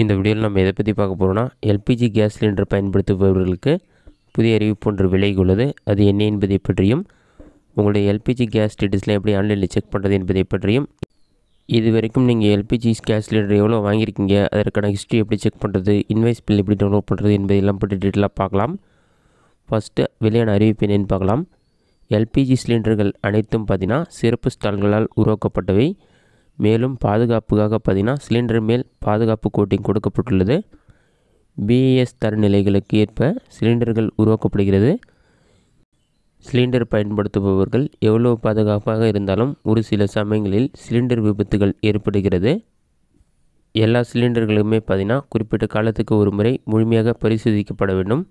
இந்த வீடியோவில் நம்ம எதை பற்றி பார்க்க போகிறோம்னா எல்பிஜி கேஸ் சிலிண்டர் பயன்படுத்துபவர்களுக்கு புதிய அறிவிப்பு ஒன்று விலை உள்ளது. அது என்ன என்பதை பற்றியும் உங்களுடைய எல்பிஜி கேஸ் ஸ்டேட்டஸ்லாம் எப்படி ஆன்லைனில் செக் பண்ணுறது என்பதை பற்றியும் இது வரைக்கும் நீங்கள் எல்பிஜி கேஸ் சிலிண்டர் எவ்வளோ வாங்கியிருக்கீங்க அதற்கான ஹிஸ்ட்ரி எப்படி செக் பண்ணுறது இன்வைஸ் பில் எப்படி டவுன்லோட் பண்ணுறது என்பதெல்லாம் பற்றி டீட்டெயிலாக பார்க்கலாம். ஃபஸ்ட்டு விலையான அறிவிப்பு என்னென்னு பார்க்கலாம். எல்பிஜி சிலிண்டர்கள் அனைத்தும் பார்த்தீங்கன்னா சிறப்பு ஸ்டால்களால் உருவாக்கப்பட்டவை. மேலும் பாதுகாப்புக்காக பார்த்தீங்கன்னா சிலிண்டர் மேல் பாதுகாப்பு கோட்டிங் கொடுக்கப்பட்டுள்ளது. பிஏஎஸ் தரநிலைகளுக்கு ஏற்ப சிலிண்டர்கள் உருவாக்கப்படுகிறது. சிலிண்டர் பயன்படுத்துபவர்கள் எவ்வளவு பாதுகாப்பாக இருந்தாலும் ஒரு சில சமயங்களில் சிலிண்டர் விபத்துகள் ஏற்படுகிறது. எல்லா சிலிண்டர்களுமே பார்த்திங்கன்னா குறிப்பிட்ட காலத்துக்கு ஒரு முறை முழுமையாக பரிசோதிக்கப்பட வேண்டும்.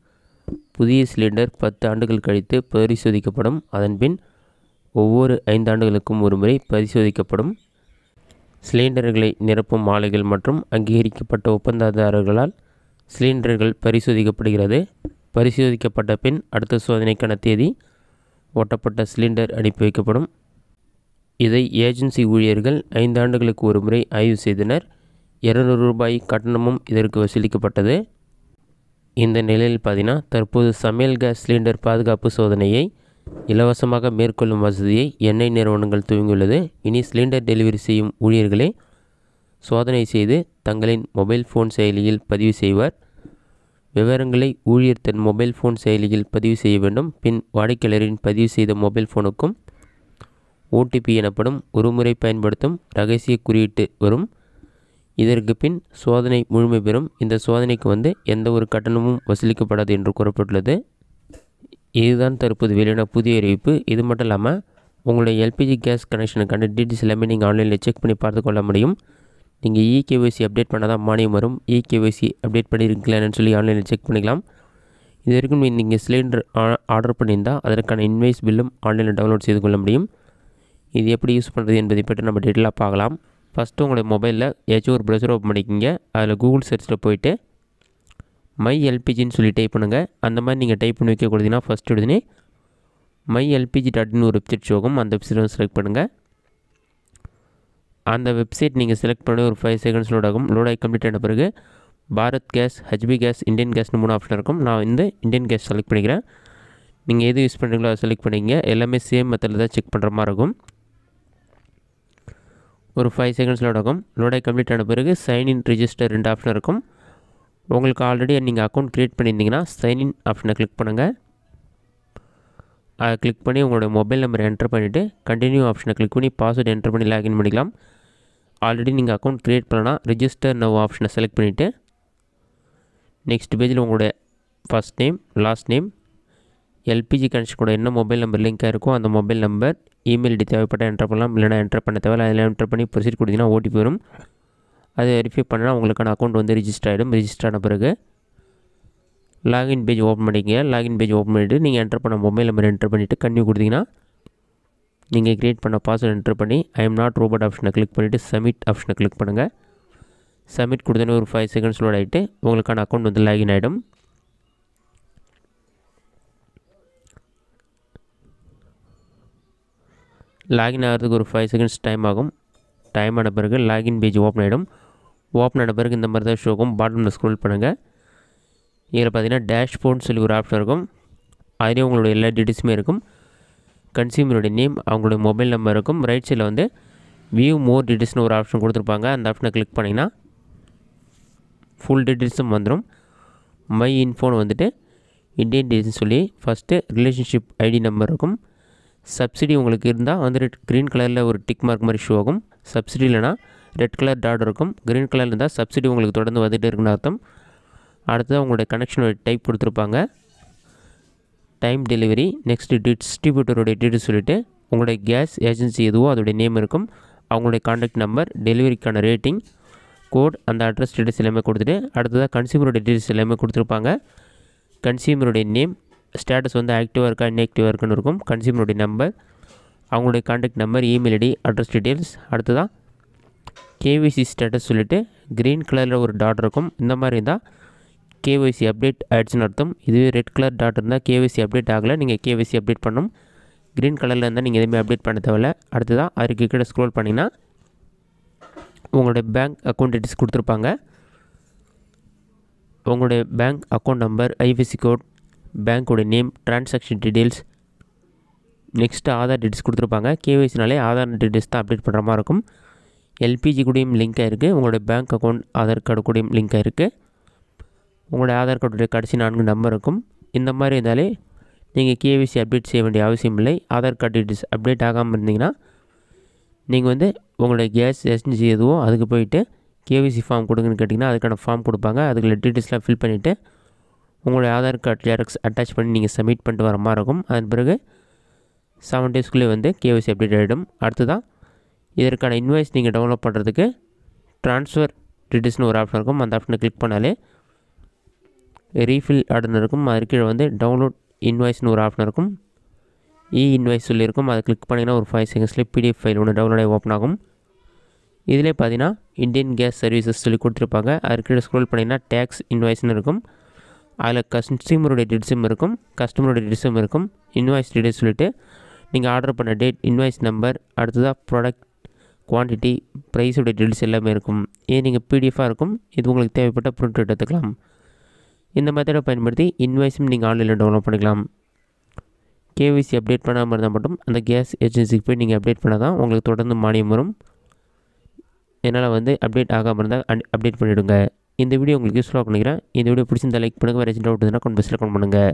புதிய சிலிண்டர் பத்து ஆண்டுகள் கழித்து பரிசோதிக்கப்படும். அதன்பின் ஒவ்வொரு ஐந்தாண்டுகளுக்கும் ஒரு முறை பரிசோதிக்கப்படும். சிலிண்டர்களை நிரப்பும் ஆலைகள் மற்றும் அங்கீகரிக்கப்பட்ட ஒப்பந்ததாரர்களால் சிலிண்டர்கள் பரிசோதிக்கப்படுகிறது. பரிசோதிக்கப்பட்ட பின் அடுத்த சோதனைக்கான தேதி ஒட்டப்பட்ட சிலிண்டர் அனுப்பி வைக்கப்படும். இதை ஏஜென்சி ஊழியர்கள் ஐந்து ஆண்டுகளுக்கு ஒரு முறை ஆய்வு செய்தனர். இருநூறு ரூபாய் கட்டணமும் இதற்கு வசூலிக்கப்பட்டது. இந்த நிலையில் பார்த்தீங்கன்னா தற்போது சமையல் கேஸ் சிலிண்டர் பாதுகாப்பு சோதனையை இலவசமாக மேற்கொள்ளும் வசதியை எண்ணெய் நிறுவனங்கள் துவங்கியுள்ளது. இனி சிலிண்டர் டெலிவரி செய்யும் ஊழியர்களே சோதனை செய்து தங்களின் மொபைல் ஃபோன் செயலியில் பதிவு செய்வார். விவரங்களை ஊழியர் தன் மொபைல் ஃபோன் செயலியில் பதிவு செய்ய வேண்டும். பின் வாடிக்கையாளரின் பதிவு செய்த மொபைல் ஃபோனுக்கும் ஓடிபி எனப்படும் ஒருமுறை பயன்படுத்தும் ரகசிய குறியீட்டு வரும். இதற்கு பின் சோதனை முழுமை பெறும். இந்த சோதனைக்கு வந்து எந்த ஒரு கட்டணமும் வசூலிக்கப்படாது என்று கூறப்பட்டுள்ளது. இதுதான் தற்போது வெளியான புதிய அறிவிப்பு. இது மட்டும் இல்லாமல் உங்களுடைய எல்பிஜி கேஸ் கனெக்ஷனுக்கான டீட்டெயில்ஸ் எல்லாமே நீங்கள் ஆன்லைனில் செக் பண்ணி பார்த்து கொள்ள முடியும். நீங்கள் இகேஒய்சி அப்டேட் பண்ணால் தான் மானியம் வரும். இகேஒய்சி அப்டேட் பண்ணியிருக்கலான்னு சொல்லி ஆன்லைனில் செக் பண்ணிக்கலாம். இது வரைக்கும் நீங்கள் சிலிண்டர் ஆர்டர் பண்ணியிருந்தால் அதற்கான இன்வைஸ் பில்லும் ஆன்லைனில் டவுன்லோட் செய்து கொள்ள முடியும். இது எப்படி யூஸ் பண்ணுறது என்பதை பற்றி நம்ம டீட்டெயிலாக பார்க்கலாம். ஃபஸ்ட்டு உங்களுடைய மொபைலில் ஏதாச்சும் ஒரு ப்ரௌசர் ஓப்பன் பண்ணிக்கிங்க. அதில் கூகுள் சர்ச்சில் போயிட்டு மை எல்பிஜின்னு சொல்லி டைப் பண்ணுங்கள் அந்த மாதிரி நீங்கள் டைப் பண்ணி வைக்க கொடுத்தீங்கன்னா ஃபஸ்ட் எடுத்துனே மை எல்பிஜி டாட்னு ஒரு வெப்சைட் ஷோகும் அந்த வெப்சைட் வந்து செலக்ட் பண்ணுங்கள் அந்த வெப்சைட் நீங்கள் செலக்ட் பண்ணி ஒரு ஃபைவ் செகண்ட்ஸ் லோட் ஆகும். லோட் ஆகி கம்ப்ளீட் ஆன பிறகு Bharat gas HP gas Indian கேஸ்னு மூணு ஆப்ஷன் இருக்கும். நான் வந்து இந்தியன் கேஸ் செலக்ட் பண்ணிக்கிறேன். நீங்கள் எது யூஸ் பண்ணுறீங்களோ அதை செலக்ட் பண்ணிங்க எல்லாமே சேம் மெத்தடில் தான் செக் பண்ணுற மாதிரி இருக்கும். ஒரு ஃபைவ் செகண்ட்ஸ் லோட் ஆகும். லோட் ஆகி கம்ப்ளீட் ஆன பிறகு சைன் இன் ரிஜிஸ்டர் ரெண்டு ஆப்ஷன் இருக்கும். உங்களுக்கு ஆல்ரெடி நீங்கள் அக்கௌண்ட் க்ரியேட் பண்ணியிருந்தீங்கன்னா சைன்இன் ஆப்ஷனை கிளிக் பண்ணுங்கள் அதை கிளிக் பண்ணி உங்களோட மொபைல் நம்பர் என்டர் பண்ணிவிட்டு கண்டினியூ ஆப்ஷனை கிளிக் பண்ணி பாஸ்வேர்டு என்டர் பண்ணி லாகின் பண்ணிக்கலாம். ஆல்ரெடி நீங்கள் அக்கௌண்ட் க்ரியேட் பண்ணலாம் ரிஜிஸ்டர் நவ் ஆப்ஷனை செலக்ட் பண்ணிவிட்டு நெக்ஸ்ட் பேஜில் உங்களோட first name last name LPG connection கூட என்ன மொபைல் நம்பர் லிங்காக இருக்கோ அந்த மொபைல் நம்பர் இமெயில் ஐடி தேவைப்பட்டால் என்டர் பண்ணலாம் இல்லைனா என்டர் பண்ண தேவை அதில் என்டர் பண்ணி ப்ரொசீட் கொடுத்தீங்கன்னா ஓடிபி வரும். அதை வெரிஃபை பண்ணால் உங்களுக்கான அக்கௌண்ட் வந்து ரிஜிஸ்டர் ஆகிடும் ரிஜிஸ்டர் ஆன பிறகு லாகின் பேஜ் ஓப்பன் பண்ணிக்கங்க. லாகின் பேஜ் ஓப்பன் பண்ணிவிட்டு நீங்கள் என்டர் பண்ண மொபைல் நம்பர் என்டர் பண்ணிவிட்டு கன்யூ கொடுத்தீங்கன்னா நீங்கள் க்ரியேட் பண்ண பாஸ்வேர்டு என்டர் பண்ணி ஐ எம் நாட் ரோபோட் ஆப்ஷனை கிளிக் பண்ணிவிட்டு சப்மிட் ஆப்ஷனை கிளிக் பண்ணுங்கள் சப்மிட் கொடுத்தோன்னே ஒரு ஃபைவ் செகண்ட்ஸ் லோட் ஆகிட்டு உங்களுக்கான அக்கௌண்ட் வந்து லாகின் ஆகிடும் லாகின் ஆகிறதுக்கு ஒரு ஃபைவ் செகண்ட்ஸ் டைம் ஆகும். டைம் ஆன பிறகு லாகின் பேஜ் ஓப்பன் ஆகிடும் ஓப்பன் ஆன பிறகு இந்த மாதிரி தான் ஷோக்கும் பாட்டமில் ஸ்க்ரோல் பண்ணுங்கள் இதில் பார்த்தீங்கன்னா டேஷ்போர்ட்னு சொல்லி ஒரு ஆப்ஷன் இருக்கும். அதுலேயும் உங்களோட எல்லா டீட்டெயில்ஸுமே இருக்கும். கன்சியூமருடைய நேம் அவங்களுடைய மொபைல் நம்பர் இருக்கும். ரைட் சைடில் வந்து வியூ மோர் டீட்டெயில்ஸ்னு ஒரு ஆப்ஷன் கொடுத்துருப்பாங்க. அந்த ஆப்ஷனை கிளிக் பண்ணிங்கன்னா ஃபுல் டீட்டெயில்ஸும் வந்துடும் மை இன்ஃபோன் வந்துட்டு இந்தியன் டீட்டெயில்ஸ் சொல்லி ஃபஸ்ட்டு ரிலேஷன்ஷிப் ஐடி நம்பர் இருக்கும். சப்சிடி உங்களுக்கு இருந்தால் வந்துட்டு க்ரீன் கலரில் ஒரு டிக் மார்க் மாதிரி ஷோ ஆகும். சப்சிடி இல்லைனா ரெட் கலர் டாட் இருக்கும். க்ரீன் கலர் இருந்தால் சப்சிடி உங்களுக்கு தொடர்ந்து வந்துகிட்டே இருக்குன்னு அர்த்தம். அடுத்தது உங்களுடைய கனெக்ஷனோட டைப் கொடுத்துருப்பாங்க. டைம் டெலிவரி நெக்ஸ்ட்டு டிஸ்ட்ரிபியூட்டருடைய டீட்டெயில்ஸ் சொல்லிவிட்டு உங்களுடைய கேஸ் ஏஜென்சி எதுவோ அதோடைய நேம் இருக்கும். அவங்களுடைய காண்டாக்ட் நம்பர் டெலிவரிக்கான ரேட்டிங் கோட் அந்த அட்ரஸ் டீட்டெயில்ஸ் எல்லாமே கொடுத்துட்டு அடுத்ததாக கன்சியூமருடைய டீட்டெயில்ஸ் எல்லாமே கொடுத்துருப்பாங்க. கன்சியூமருடைய நேம் ஸ்டேட்டஸ் வந்து ஆக்டிவாக இருக்கா இன்ஆக்டிவாக இருக்குன்னு இருக்கும். கன்சியூமருடைய நம்பர் அவங்களுடைய contact number email ID address details அடுத்ததாக கேவிசி ஸ்டேட்டஸ் சொல்லிவிட்டு க்ரீன் கலரில் ஒரு டாட் இருக்கும். இந்த மாதிரி இருந்தால் கேஒய்சி அப்டேட் ஆயிடுச்சுன்னு அர்த்தம். இதுவே ரெட் கலர் டாட் இருந்தால் கேஒய்சி அப்டேட் ஆகலை. நீங்கள் கேஒய்சி அப்டேட் பண்ணணும் க்ரீன் கலரில் இருந்தால் நீங்கள் எதுவுமே அப்டேட் பண்ண தேவையில்ல. அடுத்ததாக அதுக்கு கீழே ஸ்க்ரோல் பண்ணிங்கன்னா உங்களுடைய பேங்க் அக்கௌண்ட் டீட்டெயில்ஸ் கொடுத்துருப்பாங்க. உங்களுடைய bank account number IFSC code பேங்க்கோட name transaction details next Aadhaar details கொடுத்துருப்பாங்க. கேஒய்சினாலே ஆதார் டீட்டெயில்ஸ் தான் அப்டேட் பண்ணுற மாதிரி இருக்கும். எல்பிஜி கூடயும் லிங்க் ஆகிருக்கு உங்களோட பேங்க் அக்கௌண்ட் ஆதார் கார்டு கூடயும் லிங்க் ஆகிருக்கு உங்களோட ஆதார் கார்டுடைய கடைசி நான்கு நம்பர் இருக்கும் இந்த மாதிரி இருந்தாலே நீங்கள் கேவிசி அப்டேட் செய்ய வேண்டிய அவசியம் இல்லை. ஆதார் கார்டு டீட்டெயில்ஸ் அப்டேட் ஆகாமல் இருந்தீங்கன்னா நீங்கள் வந்து உங்களுடைய கேஸ் எஸ்என்சி எதுவோ அதுக்கு போயிட்டு கேவிசி ஃபார்ம் கொடுங்கன்னு கேட்டிங்கன்னா அதுக்கான ஃபார்ம் கொடுப்பாங்க. அதுக்குள்ள டீட்டெயில்ஸ்லாம் ஃபில் பண்ணிவிட்டு உங்களுடைய ஆதார் கார்டு ஜெராக்ஸ் அட்டாச் பண்ணி நீங்கள் சப்மிட் பண்ணிட்டு வர மாதிரி இருக்கும். அதன் பிறகு செவன் டேஸ்க்குள்ளே வந்து கேவிசி அப்டேட் ஆகிடும் அடுத்ததான் இதற்கான இன்வாய்ஸ் நீங்கள் டவுன்லோட் பண்ணுறதுக்கு ட்ரான்ஸ்ஃபர் டீட்டெயில்ஸ்னு ஒரு ஆப்ஷன் இருக்கும். அந்த ஆப்ஷனை கிளிக் பண்ணாலே ரீஃபில் ஆர்டர்னு இருக்கும். அது கீழே வந்து டவுன்லோட் இன்வாய்ஸ்னு ஒரு ஆப்ஷன் இருக்கும். இ இன்வாய்ஸ் சொல்லியிருக்கும் அதை கிளிக் பண்ணிங்கன்னா ஒரு ஃபைவ் செகண்ட்ஸ்லேயே பிடிஎஃப் ஃபைல் ஒன்று டவுன்லோட் ஆகி ஓப்பன் ஆகும். இதிலே பார்த்தீங்கன்னா இந்தியன் கேஸ் சர்வீசஸ் சொல்லி கொடுத்துருப்பாங்க. அதுக்கு கீழே ஸ்க்ரோல் பண்ணிங்கன்னா டேக்ஸ் இன்வாய்ஸ்னு இருக்கும். அதில் கஸ்டமருடைய டீட்டெயில்ஸும் இருக்கும். கஸ்டமருடைய டீட்டெயில்ஸும் இருக்கும். இன்வாய்ஸ் டீட்டெயில்ஸ் சொல்லிவிட்டு நீங்கள் ஆர்டர் பண்ண டேட் இன்வாய்ஸ் நம்பர் அடுத்ததாக ப்ராடக்ட் குவான்டிட்டி ப்ரைஸோட டீட்டெயில்ஸ் எல்லாமே இருக்கும். இது நீங்கள் பிடிஎஃபாக இருக்கும். இது உங்களுக்கு தேவைப்பட்ட பிரிண்ட் எடுத்துக்கலாம். இந்த மெத்தடை பயன்படுத்தி இன்வாய்ஸும் நீங்கள் ஆன்லைனில் டவுன்லோட் பண்ணிக்கலாம். கேவிசி அப்டேட் பண்ணாமல் இருந்தால் மட்டும் அந்த கேஸ் ஏஜென்சிக்கு போய் நீங்கள் அப்டேட் பண்ணால் தான் உங்களுக்கு தொடர்ந்து மானியம் வரும். என்னால் வந்து அப்டேட் ஆகாமல் இருந்தால் அப்டேட் பண்ணிவிடுங்க இந்த வீடியோ உங்களுக்கு யூஸ்ஃபுல்லாக நினைக்கிறேன். இந்த வீடியோ பிடிச்சிருந்தால் லைக் பண்ணுங்கள் வேறு ஏதாச்சும் டவுட் இருந்தால் கொண்டு பஸ்ஸில் கொண்டு பண்ணுங்கள்